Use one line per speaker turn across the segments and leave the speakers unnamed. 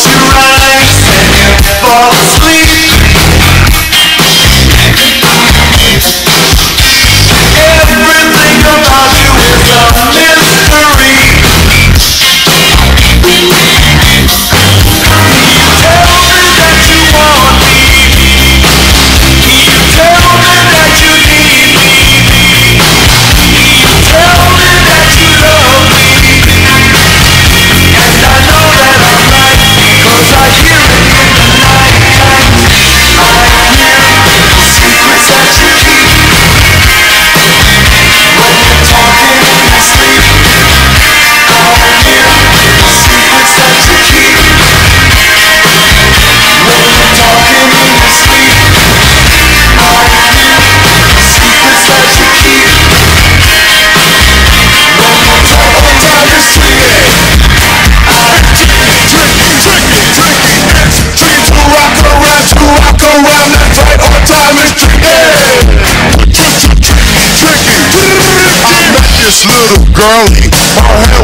your
eyes. And you fall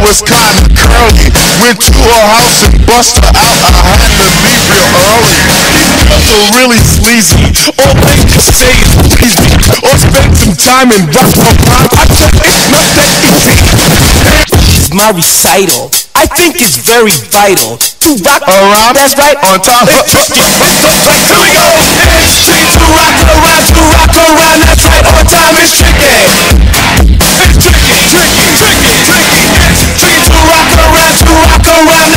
was kinda curly. Went to her house and bust her out, I had to leave real early. He built a
really sleazy. All they just say is please me. Or spend some time and rock my rhyme. I said it's not that easy.
is my recital. I think it's very vital to rock
Around,
That's right.
on time. Here we go. It's tricky to rock around, to rock around. That's right, on time is tricky. It's tricky, tricky, tricky, tricky. Tricky to rock around, to rock around.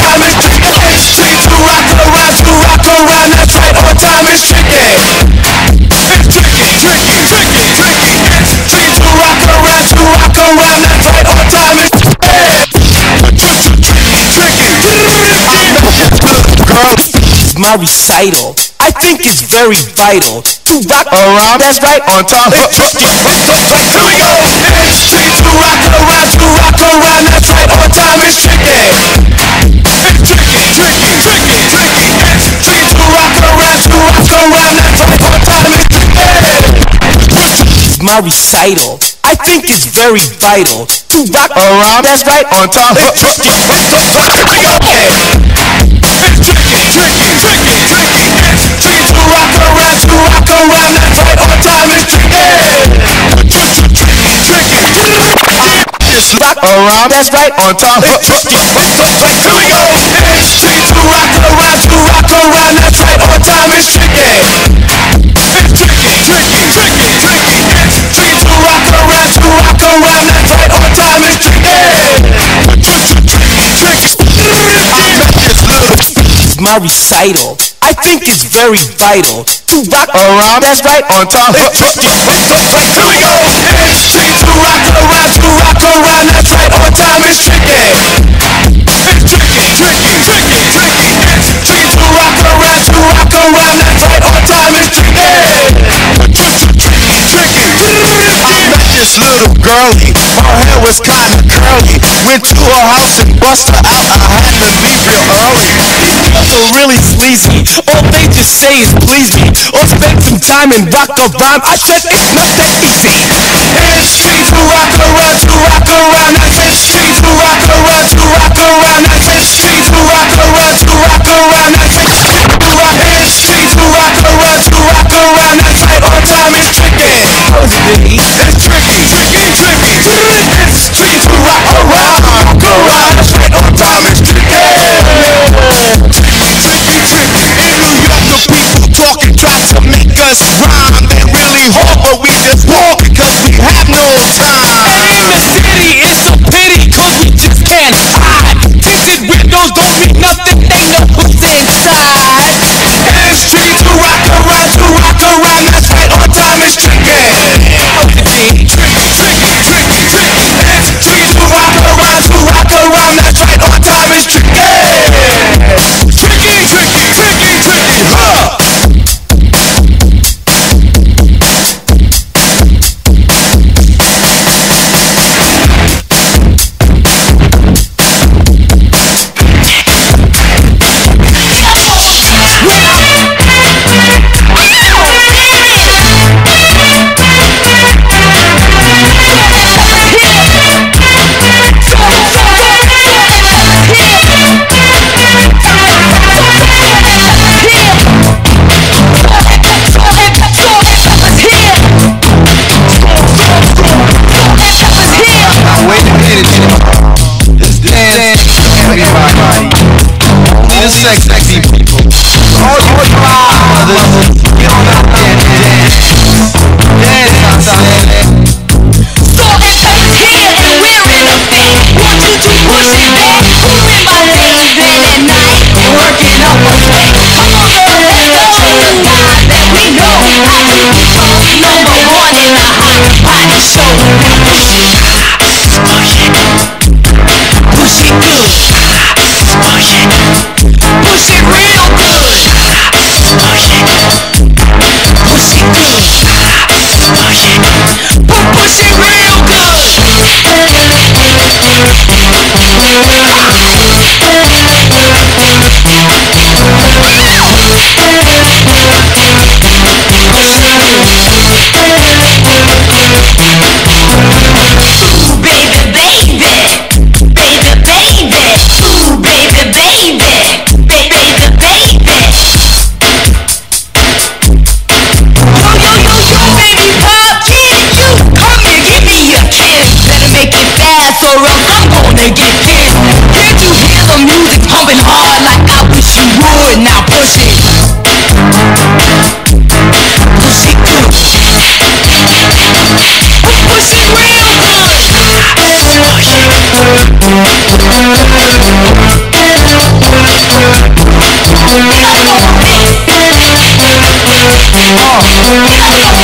Time tricky. It's tricky tricky. Tricky, tricky, tricky, tricky. It's tricky to rock around, to rock around. Time is Girl,
my recital. I think it's very vital to rock
around,
That's right.
on time. Here we go. It's tricky to rock around, to rock around. That's right, on time is tricky. It's tricky, tricky, tricky, tricky. It's tricky to rock around, to rock around. That's right, on time is tricky.
is my recital. I think it's very vital to rock
Around,
That's right.
on time. Here we go. It's. It's around. That's right, on time is tricky. Here we go. It's tricky to rock around, to rock around. That's right, on time is tricky.
My recital. I think it's very vital to rock
around.
That's right.
on time. Here we go. It's to rock around, to rock around. That's right, on time is tricky. It's tricky, tricky, tricky. Tricky girlie. Her hair was kinda curly. Went to her house and bust her out. I had to leave real early.
These are really sleazy. All they just say is please me. Or spend some time and rock a rhyme. I said it's not that easy.
It's tricky to rock around, to rock around. It's tricky to rock around, to rock around. It's around, to rock around.
Touch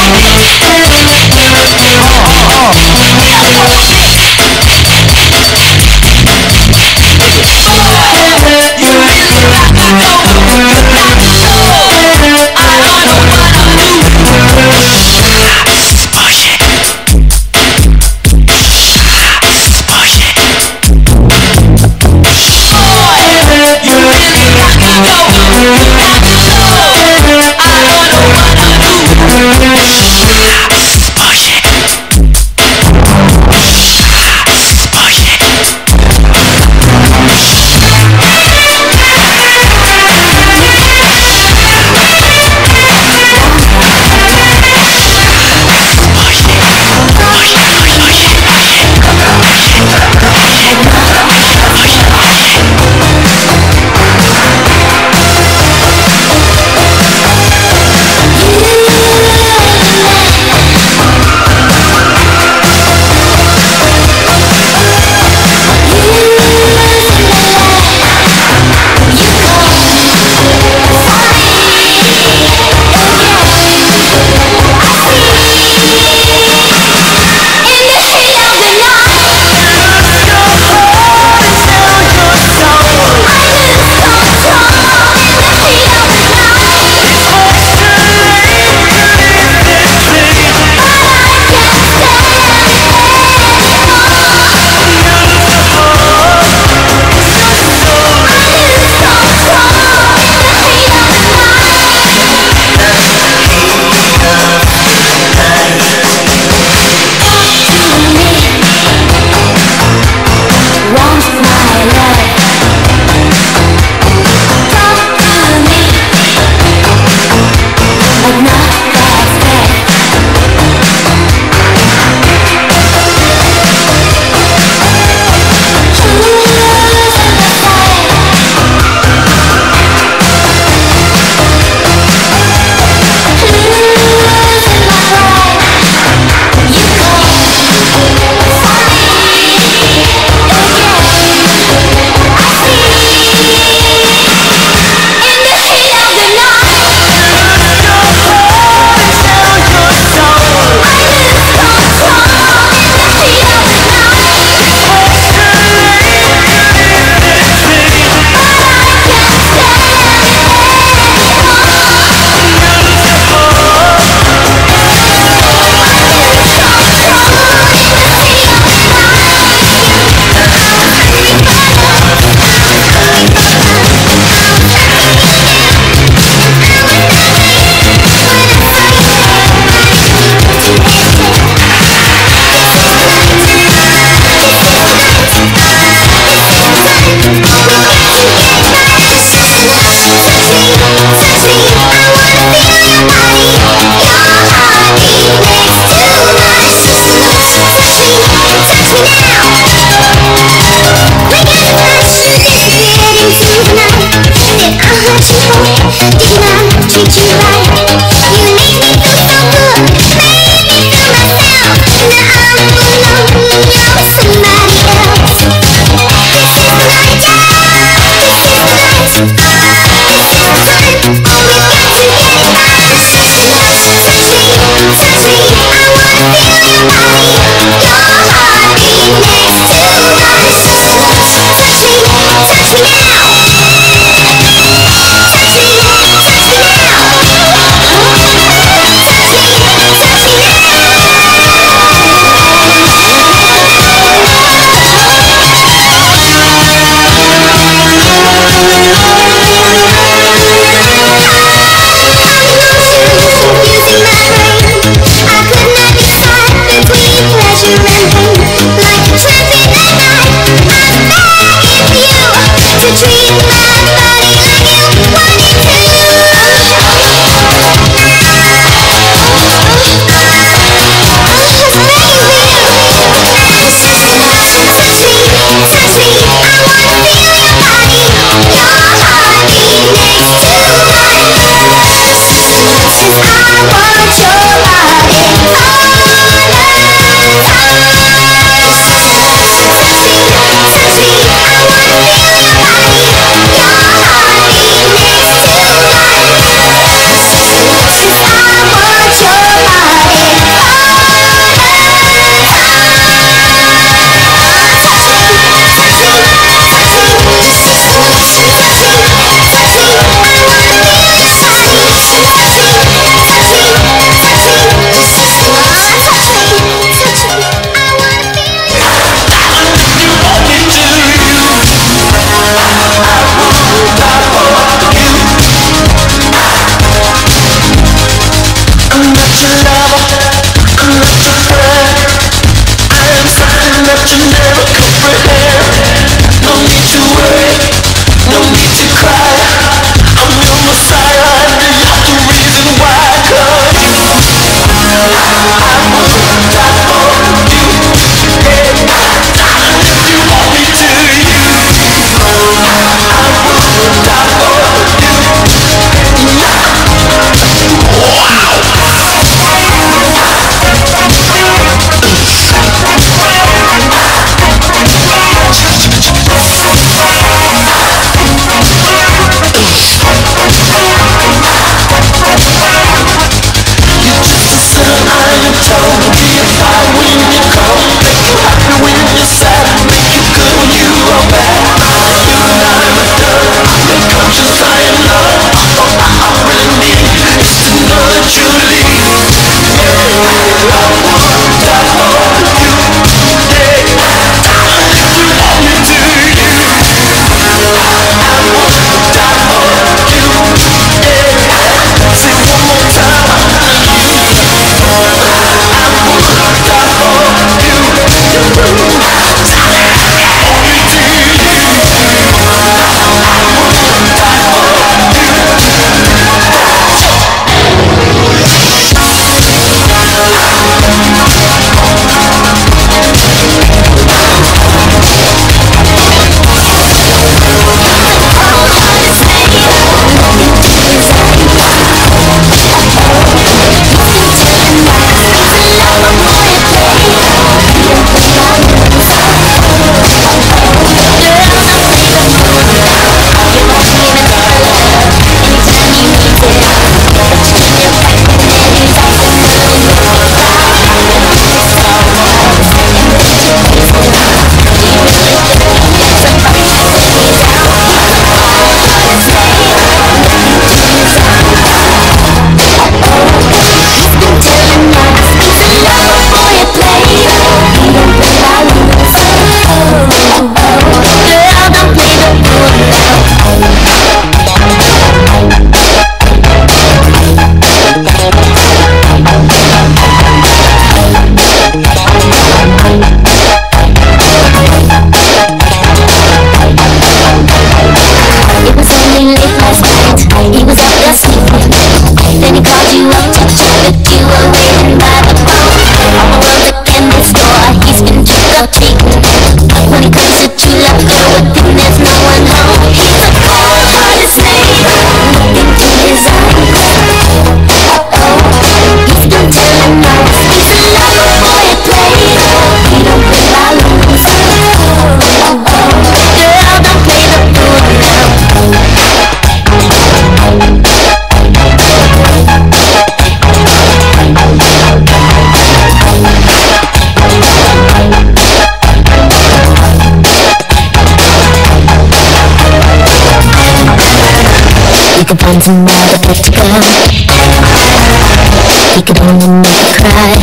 He could only make you cry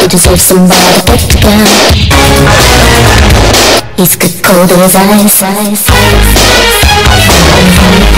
You deserve somebody but to go He's good cold as ice, ice, Stay